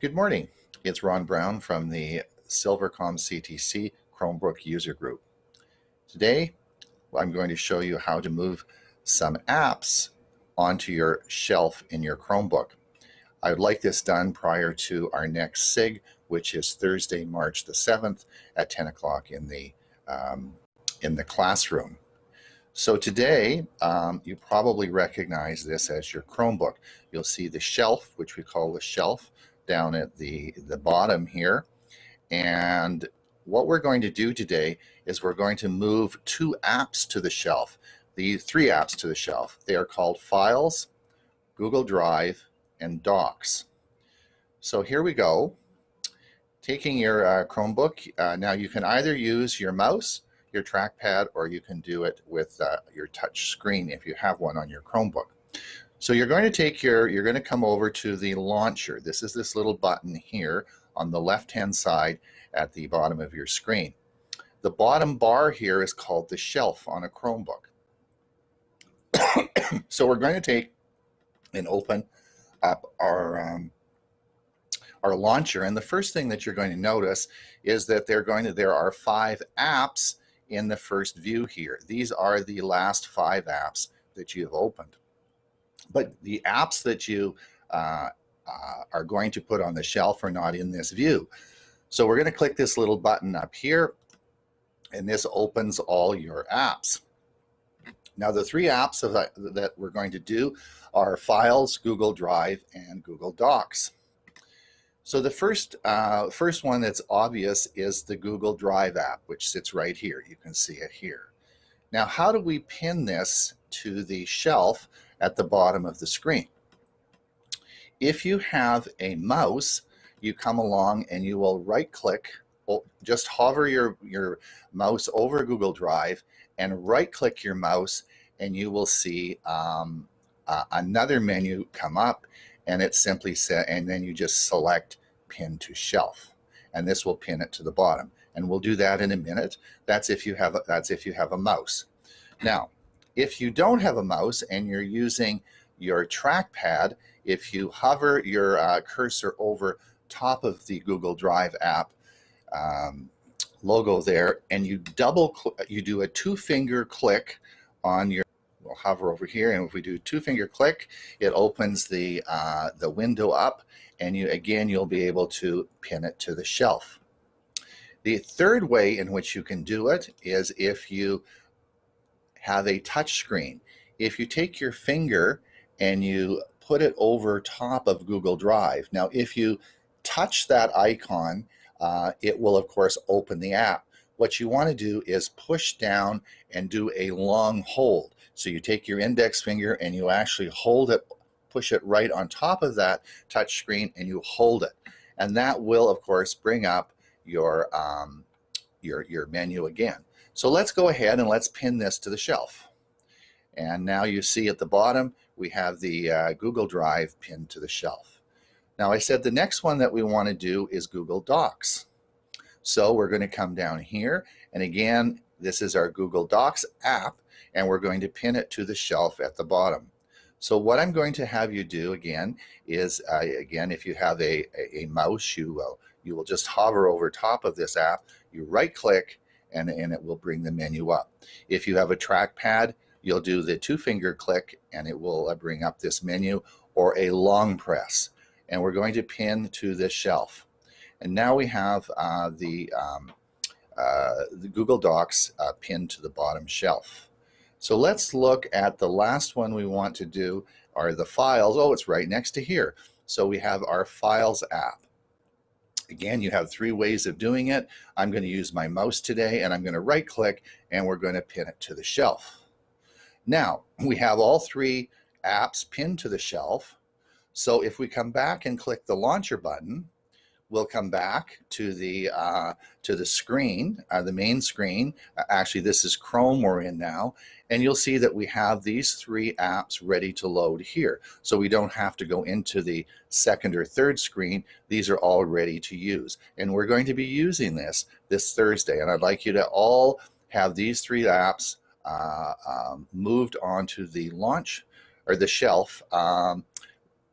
Good morning. It's Ron Brown from the Silvercom CTC Chromebook user group. Today, I'm going to show you how to move some apps onto your shelf in your Chromebook. I would like this done prior to our next SIG, which is Thursday, March the 7th at 10 o'clock in the um, in the classroom. So today, um, you probably recognize this as your Chromebook. You'll see the shelf, which we call the shelf, down at the, the bottom here. And what we're going to do today is we're going to move two apps to the shelf, the three apps to the shelf. They are called Files, Google Drive, and Docs. So here we go. Taking your uh, Chromebook, uh, now you can either use your mouse your trackpad or you can do it with uh, your touch screen if you have one on your Chromebook. So you're going to take your, you're going to come over to the launcher. This is this little button here on the left-hand side at the bottom of your screen. The bottom bar here is called the shelf on a Chromebook. so we're going to take and open up our um, our launcher and the first thing that you're going to notice is that they're going to there are five apps in the first view here. These are the last five apps that you have opened. But the apps that you uh, uh, are going to put on the shelf are not in this view. So we're going to click this little button up here, and this opens all your apps. Now the three apps that, that we're going to do are Files, Google Drive, and Google Docs. So the first, uh, first one that's obvious is the Google Drive app, which sits right here. You can see it here. Now, how do we pin this to the shelf at the bottom of the screen? If you have a mouse, you come along and you will right click, just hover your, your mouse over Google Drive and right click your mouse and you will see um, uh, another menu come up and it simply says, and then you just select pin to shelf and this will pin it to the bottom. And we'll do that in a minute. That's if you have a, that's if you have a mouse. Now if you don't have a mouse and you're using your trackpad if you hover your uh, cursor over top of the Google Drive app um, logo there and you double you do a two finger click on your we'll hover over here and if we do two finger click it opens the uh, the window up and you again you'll be able to pin it to the shelf. The third way in which you can do it is if you have a touch screen if you take your finger and you put it over top of Google Drive now if you touch that icon uh, it will of course open the app what you want to do is push down and do a long hold. So you take your index finger and you actually hold it, push it right on top of that touch screen and you hold it. And that will, of course, bring up your, um, your, your menu again. So let's go ahead and let's pin this to the shelf. And now you see at the bottom, we have the uh, Google Drive pinned to the shelf. Now I said the next one that we want to do is Google Docs. So we're going to come down here. And again, this is our Google Docs app, and we're going to pin it to the shelf at the bottom. So what I'm going to have you do again is, uh, again, if you have a, a, a, mouse, you will, you will just hover over top of this app, you right click, and, and it will bring the menu up. If you have a trackpad, you'll do the two finger click and it will uh, bring up this menu or a long press. And we're going to pin to this shelf. And now we have uh, the, um, uh, the Google Docs uh, pinned to the bottom shelf. So let's look at the last one we want to do are the files. Oh, it's right next to here. So we have our Files app. Again, you have three ways of doing it. I'm going to use my mouse today and I'm going to right click and we're going to pin it to the shelf. Now, we have all three apps pinned to the shelf. So if we come back and click the launcher button, we'll come back to the uh, to the screen, uh, the main screen. Uh, actually, this is Chrome we're in now, and you'll see that we have these three apps ready to load here. So we don't have to go into the second or third screen. These are all ready to use, and we're going to be using this this Thursday. And I'd like you to all have these three apps uh, um, moved onto the launch or the shelf um,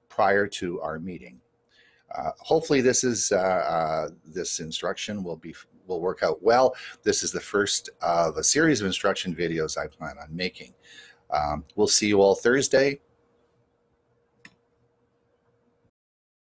prior to our meeting. Uh, hopefully, this is uh, uh, this instruction will be will work out well. This is the first of a series of instruction videos I plan on making. Um, we'll see you all Thursday.